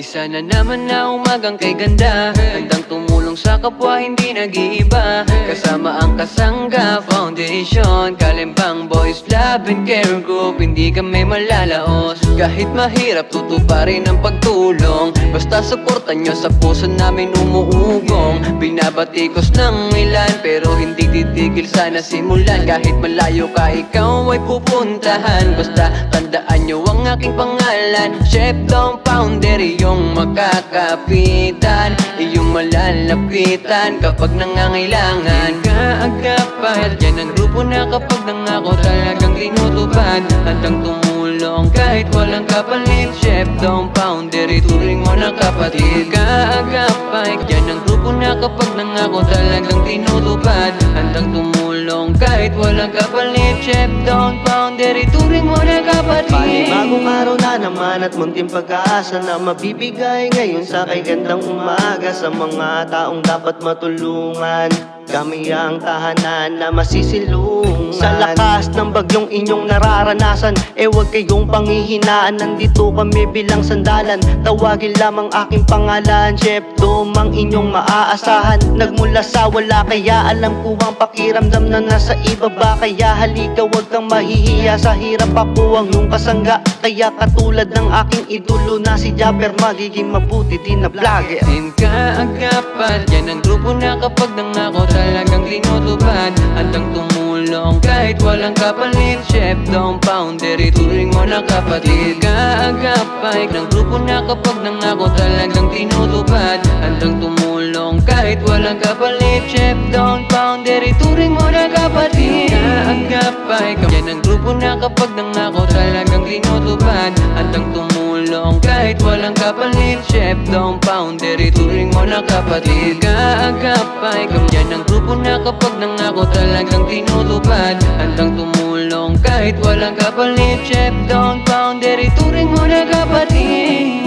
Isa na naman na umagang kay ganda. Handang tumulong sa kapwa, hindi nag-iiba. Kasama ang Kasangga Foundation. Kalimbang Boys Love and Care Group. Hindi kami malalaos. Kahit mahirap, tutuparin ang pagtulong. Basta suportan nyo sa puso namin umuugong. Binabatikos ng ilan Pero hindi titigil sana simulan Kahit malayo ka, ikaw ay pupuntahan. Basta tandaan nyo aking pangalan. Chef Dom Pounder Iyong makakapitan. Iyong malalapitan Kapag nangangailangan. Kaagapal Yan ang grupo na kapag nangako Talagang tinutupad Handang tumulong kahit walang kapalit. Chef Dom Pounder Ituring mo na kapatid. Kaagapal Yan ang grupo na kapag nangako Talagang tinutupad Handang tumulong kahit walang kapalit. Chef Dom Pounder naman at munting pag-asa na mabibigay ngayon sa kay gandang umaga sa mga taong dapat matulungan. Kami ang tahanan na masisilungan Sa lakas ng bagyong inyong nararanasan Eh huwag kayong panghihinaan. Nandito kami bilang sandalan. Tawagin lamang aking pangalan Chef Dom ang inyong maaasahan. Nagmula sa wala kaya alam ko ang pakiramdam na nasa ibaba Kaya halika huwag kang mahihiya. Sa hirap ako ang iyong kasangga. Kaya katulad ng aking idolo na si Japper Magiging mabuti din na vlogger. Din kaagapan Yan ang grupo na kapag nangako talagang tinutupad At ang tumulong kahit walang kapalit Chef Dom Pounder Ituring mo na kapatid. Kaagapay ng grupo na kapag nangako talagang tinutupad. At ang tumulong kahit walang kapalit Chef Dom Pounder Ituring mo na kapatid. Kaagapay Yan ang grupo na kapag nangako talagang tinutupad. At ang tumulong kahit walang kapalit Chef Dom Pounder Ituring mo na kapatid kapag nangako talagang tinutupad Handang tumulong kahit walang kapalit. Chef Dom Pounder Ituring mo na kapatid